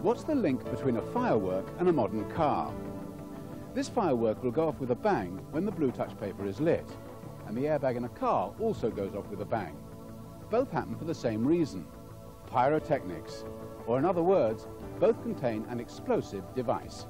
What's the link between a firework and a modern car? This firework will go off with a bang when the blue touch paper is lit, and the airbag in a car also goes off with a bang. Both happen for the same reason, pyrotechnics, or in other words, both contain an explosive device.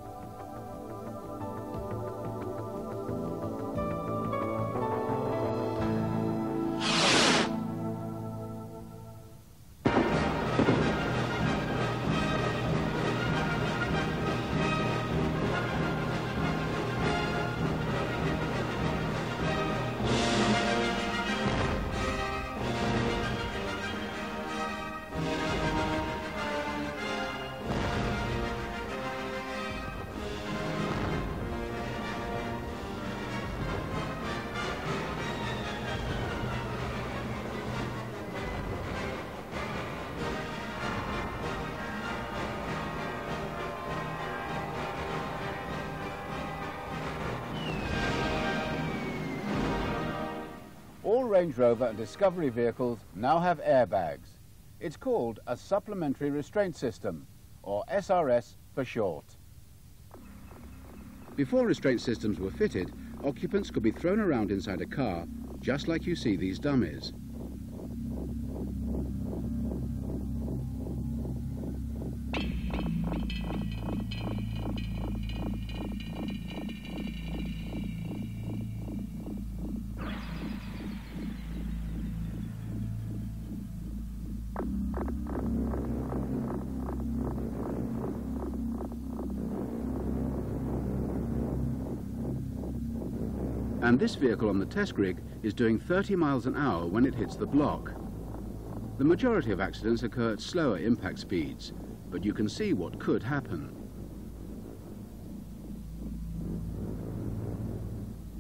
Range Rover and Discovery vehicles now have airbags. It's called a Supplementary Restraint System, or SRS for short. Before restraint systems were fitted, occupants could be thrown around inside a car, just like you see these dummies. And this vehicle on the test rig is doing 30 miles an hour when it hits the block. The majority of accidents occur at slower impact speeds, but you can see what could happen.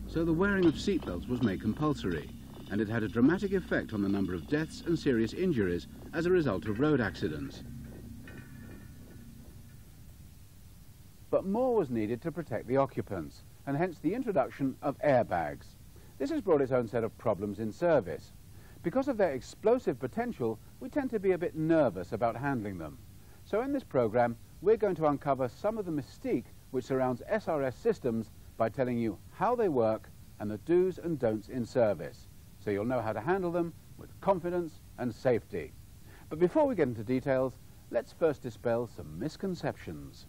So the wearing of seatbelts was made compulsory, and it had a dramatic effect on the number of deaths and serious injuries as a result of road accidents. But more was needed to protect the occupants and hence the introduction of airbags. This has brought its own set of problems in service. Because of their explosive potential, we tend to be a bit nervous about handling them. So in this program, we're going to uncover some of the mystique which surrounds SRS systems by telling you how they work and the do's and don'ts in service, so you'll know how to handle them with confidence and safety. But before we get into details, let's first dispel some misconceptions.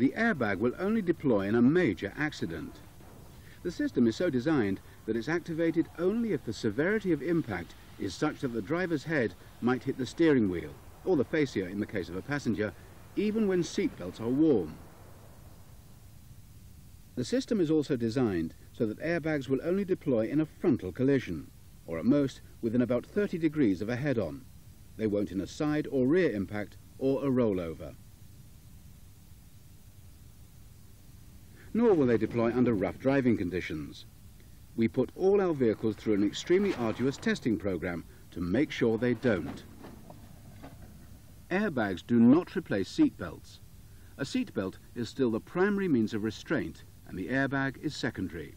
The airbag will only deploy in a major accident. The system is so designed that it's activated only if the severity of impact is such that the driver's head might hit the steering wheel, or the fascia in the case of a passenger, even when seatbelts are warm. The system is also designed so that airbags will only deploy in a frontal collision, or at most within about 30 degrees of a head-on. They won't in a side or rear impact or a rollover. Nor will they deploy under rough driving conditions. We put all our vehicles through an extremely arduous testing program to make sure they don't. Airbags do not replace seatbelts. A seatbelt is still the primary means of restraint and the airbag is secondary.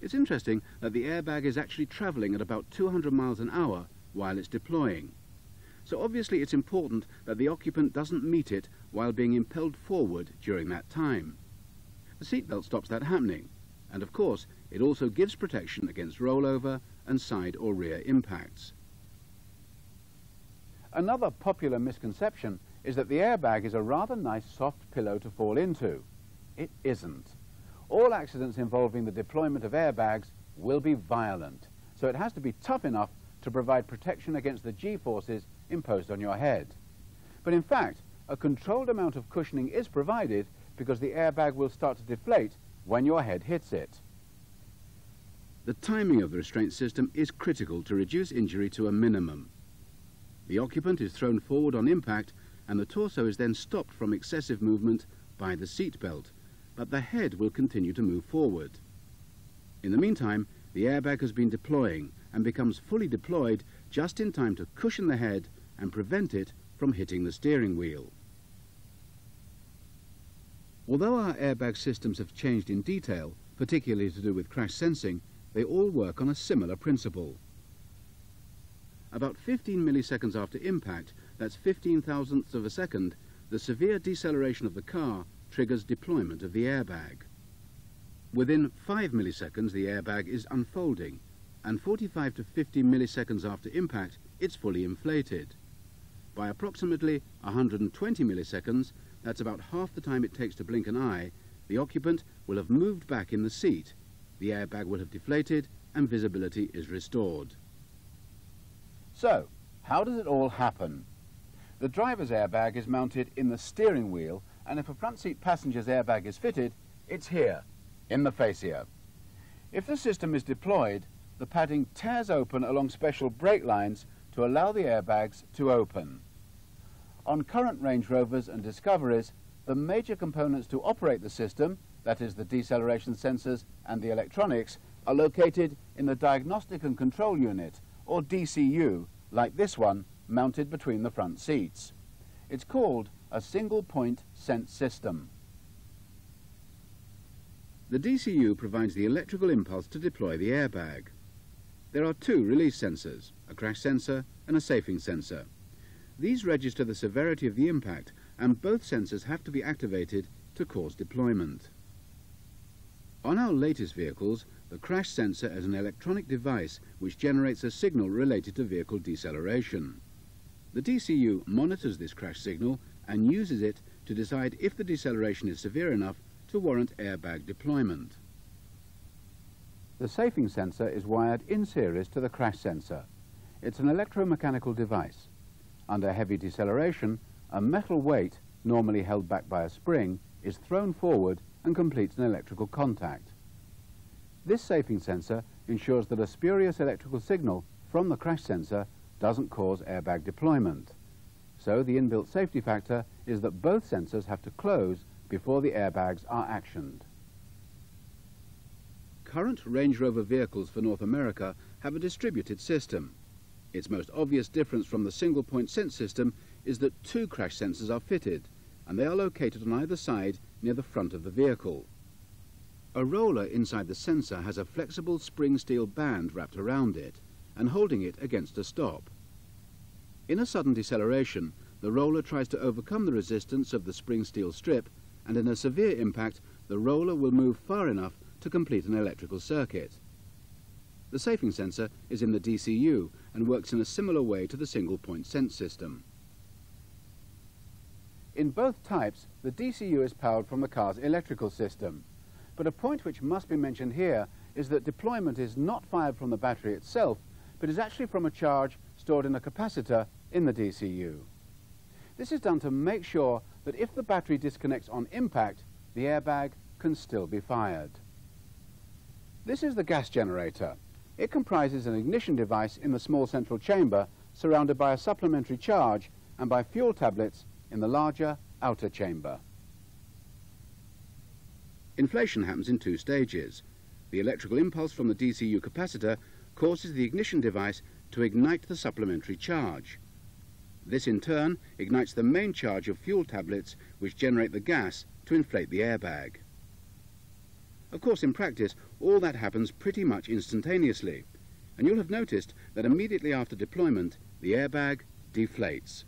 It's interesting that the airbag is actually travelling at about 200 miles an hour while it's deploying. So obviously it's important that the occupant doesn't meet it while being impelled forward during that time. The seatbelt stops that happening, and of course it also gives protection against rollover and side or rear impacts. Another popular misconception is that the airbag is a rather nice soft pillow to fall into. It isn't. All accidents involving the deployment of airbags will be violent, so it has to be tough enough to provide protection against the G-forces imposed on your head. But in fact, a controlled amount of cushioning is provided because the airbag will start to deflate when your head hits it. The timing of the restraint system is critical to reduce injury to a minimum. The occupant is thrown forward on impact and the torso is then stopped from excessive movement by the seat belt, but the head will continue to move forward. In the meantime, the airbag has been deploying and becomes fully deployed just in time to cushion the head and prevent it from hitting the steering wheel. Although our airbag systems have changed in detail, particularly to do with crash sensing, they all work on a similar principle. About 15 milliseconds after impact, that's 15 thousandths of a second, the severe deceleration of the car triggers deployment of the airbag. Within 5 milliseconds, the airbag is unfolding, and 45 to 50 milliseconds after impact, it's fully inflated. By approximately 120 milliseconds, that's about half the time it takes to blink an eye, the occupant will have moved back in the seat, the airbag will have deflated, and visibility is restored. So, how does it all happen? The driver's airbag is mounted in the steering wheel, and if a front seat passenger's airbag is fitted, it's here, in the fascia. If the system is deployed, the padding tears open along special break lines to allow the airbags to open. On current Range Rovers and Discoveries, the major components to operate the system, that is the deceleration sensors and the electronics, are located in the Diagnostic and Control Unit, or DCU, like this one, mounted between the front seats. It's called a single point sense system. The DCU provides the electrical impulse to deploy the airbag. There are two release sensors, a crash sensor and a safing sensor. These register the severity of the impact and both sensors have to be activated to cause deployment. On our latest vehicles, the crash sensor is an electronic device which generates a signal related to vehicle deceleration. The DCU monitors this crash signal and uses it to decide if the deceleration is severe enough to warrant airbag deployment. The safing sensor is wired in series to the crash sensor. It's an electromechanical device. Under heavy deceleration, a metal weight, normally held back by a spring, is thrown forward and completes an electrical contact. This safing sensor ensures that a spurious electrical signal from the crash sensor doesn't cause airbag deployment. So the inbuilt safety factor is that both sensors have to close before the airbags are actioned. Current Range Rover vehicles for North America have a distributed system. Its most obvious difference from the single point sense system is that two crash sensors are fitted and they are located on either side near the front of the vehicle. A roller inside the sensor has a flexible spring steel band wrapped around it and holding it against a stop. In a sudden deceleration, the roller tries to overcome the resistance of the spring steel strip, and in a severe impact, the roller will move far enough to complete an electrical circuit. The safing sensor is in the DCU and works in a similar way to the single-point sense system. In both types, the DCU is powered from the car's electrical system. But a point which must be mentioned here is that deployment is not fired from the battery itself, but is actually from a charge stored in a capacitor in the DCU. This is done to make sure that if the battery disconnects on impact, the airbag can still be fired. This is the gas generator. It comprises an ignition device in the small central chamber surrounded by a supplementary charge and by fuel tablets in the larger outer chamber. Inflation happens in two stages. The electrical impulse from the DCU capacitor causes the ignition device to ignite the supplementary charge. This in turn ignites the main charge of fuel tablets which generate the gas to inflate the airbag. Of course in practice all that happens pretty much instantaneously and you'll have noticed that immediately after deployment the airbag deflates.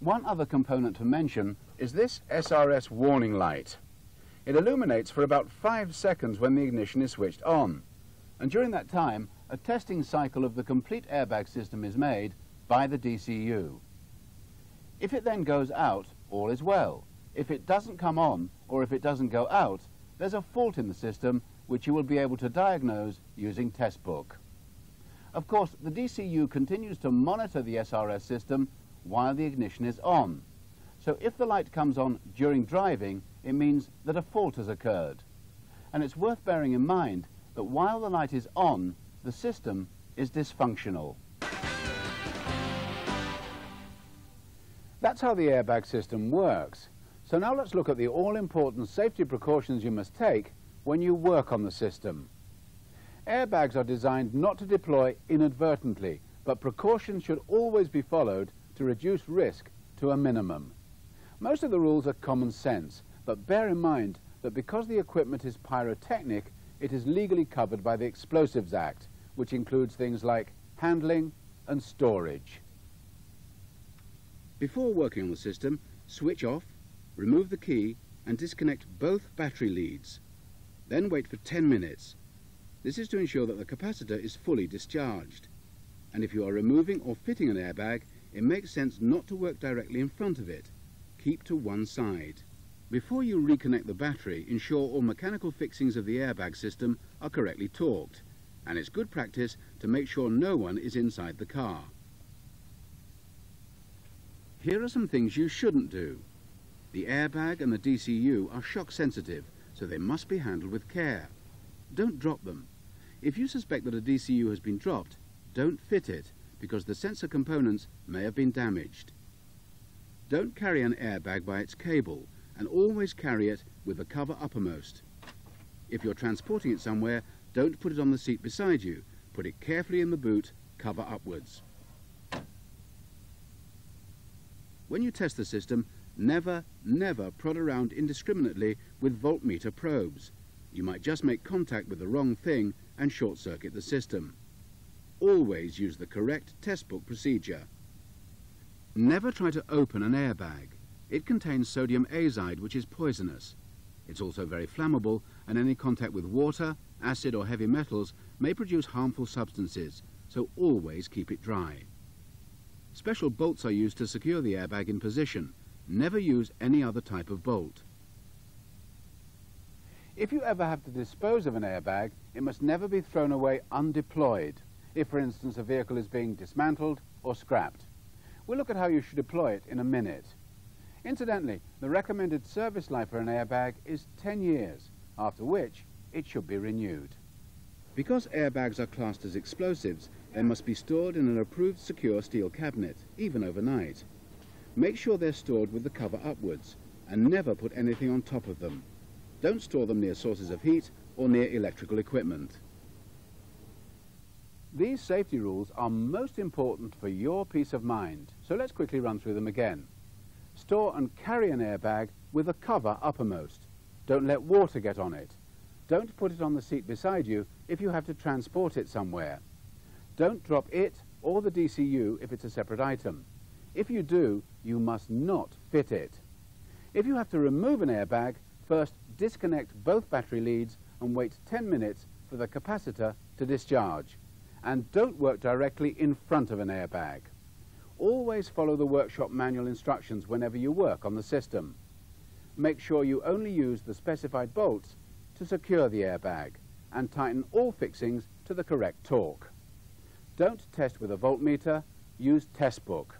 One other component to mention is this SRS warning light. It illuminates for about five seconds when the ignition is switched on. And during that time, a testing cycle of the complete airbag system is made by the DCU. If it then goes out, all is well. If it doesn't come on, or if it doesn't go out, there's a fault in the system which you will be able to diagnose using Testbook. Of course, the DCU continues to monitor the SRS system while the ignition is on. So if the light comes on during driving, it means that a fault has occurred. And it's worth bearing in mind that while the light is on, the system is dysfunctional. That's how the airbag system works. So now let's look at the all-important safety precautions you must take when you work on the system. Airbags are designed not to deploy inadvertently, but precautions should always be followed to reduce risk to a minimum. Most of the rules are common sense, but bear in mind that because the equipment is pyrotechnic, it is legally covered by the Explosives Act, which includes things like handling and storage. Before working on the system, switch off, remove the key and disconnect both battery leads. Then wait for 10 minutes. This is to ensure that the capacitor is fully discharged. And if you are removing or fitting an airbag, it makes sense not to work directly in front of it. Keep to one side. Before you reconnect the battery, ensure all mechanical fixings of the airbag system are correctly torqued. And it's good practice to make sure no one is inside the car. Here are some things you shouldn't do. The airbag and the DCU are shock sensitive, so they must be handled with care. Don't drop them. If you suspect that a DCU has been dropped, don't fit it, because the sensor components may have been damaged. Don't carry an airbag by its cable, and always carry it with the cover uppermost. If you're transporting it somewhere, don't put it on the seat beside you. Put it carefully in the boot, cover upwards. When you test the system, never, never prod around indiscriminately with voltmeter probes. You might just make contact with the wrong thing and short-circuit the system. Always use the correct Testbook procedure. Never try to open an airbag. It contains sodium azide, which is poisonous. It's also very flammable, and any contact with water, acid or heavy metals may produce harmful substances, so always keep it dry. Special bolts are used to secure the airbag in position. Never use any other type of bolt. If you ever have to dispose of an airbag, it must never be thrown away undeployed, if for instance a vehicle is being dismantled or scrapped. We'll look at how you should deploy it in a minute. Incidentally, the recommended service life for an airbag is 10 years, after which it should be renewed. Because airbags are classed as explosives, they must be stored in an approved secure steel cabinet, even overnight. Make sure they're stored with the cover upwards, and never put anything on top of them. Don't store them near sources of heat or near electrical equipment. These safety rules are most important for your peace of mind, so let's quickly run through them again. Store and carry an airbag with a cover uppermost. Don't let water get on it. Don't put it on the seat beside you if you have to transport it somewhere. Don't drop it or the DCU if it's a separate item. If you do, you must not fit it. If you have to remove an airbag, first disconnect both battery leads and wait 10 minutes for the capacitor to discharge. And don't work directly in front of an airbag. Always follow the workshop manual instructions whenever you work on the system. Make sure you only use the specified bolts to secure the airbag and tighten all fixings to the correct torque. Don't test with a voltmeter, use Testbook.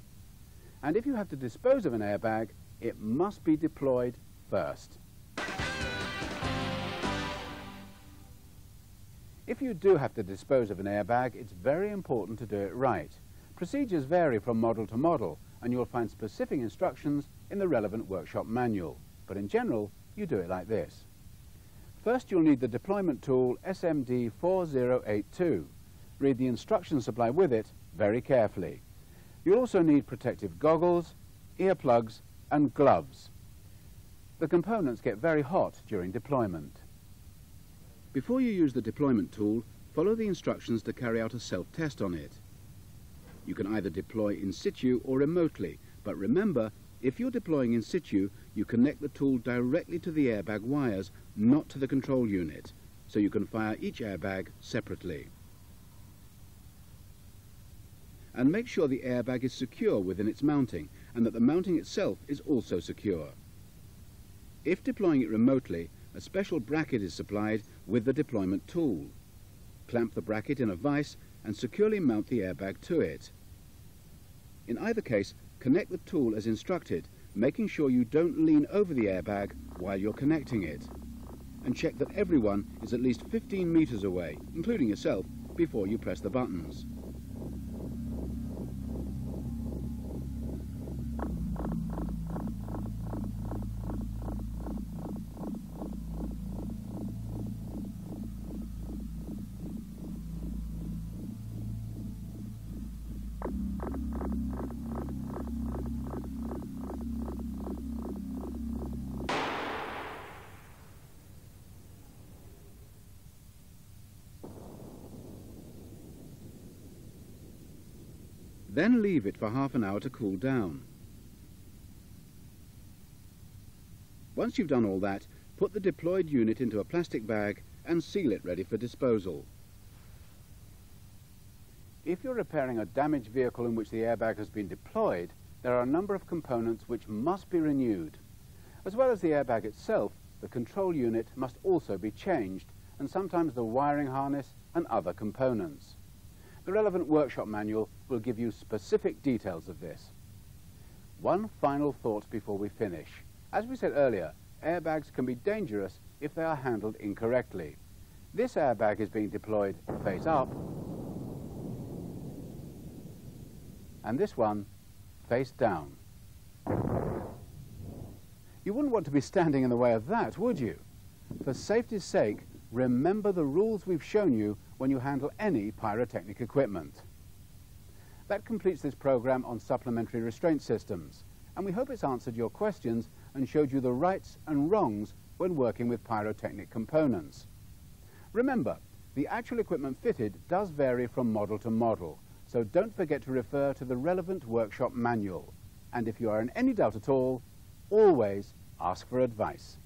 And if you have to dispose of an airbag, it must be deployed first. If you do have to dispose of an airbag, it's very important to do it right. Procedures vary from model to model, and you'll find specific instructions in the relevant workshop manual. But in general, you do it like this. First, you'll need the deployment tool SMD4082. Read the instruction supply with it very carefully. You'll also need protective goggles, earplugs and gloves. The components get very hot during deployment. Before you use the deployment tool, follow the instructions to carry out a self-test on it. You can either deploy in situ or remotely, but remember, if you're deploying in situ, you connect the tool directly to the airbag wires, not to the control unit, so you can fire each airbag separately. And make sure the airbag is secure within its mounting, and that the mounting itself is also secure. If deploying it remotely, a special bracket is supplied with the deployment tool. Clamp the bracket in a vise and securely mount the airbag to it. In either case, connect the tool as instructed making sure you don't lean over the airbag while you're connecting it. and check that everyone is at least 15 metres away, including yourself, before you press the buttons. Then leave it for half an hour to cool down. Once you've done all that, put the deployed unit into a plastic bag and seal it ready for disposal. If you're repairing a damaged vehicle in which the airbag has been deployed, there are a number of components which must be renewed. As well as the airbag itself, the control unit must also be changed, and sometimes the wiring harness and other components. The relevant workshop manual will give you specific details of this. One final thought before we finish. As we said earlier, airbags can be dangerous if they are handled incorrectly. This airbag is being deployed face up, and this one face down. You wouldn't want to be standing in the way of that, would you? For safety's sake, remember the rules we've shown you when you handle any pyrotechnic equipment. That completes this program on supplementary restraint systems, and we hope it's answered your questions and showed you the rights and wrongs when working with pyrotechnic components. Remember, the actual equipment fitted does vary from model to model, so don't forget to refer to the relevant workshop manual. And if you are in any doubt at all, always ask for advice.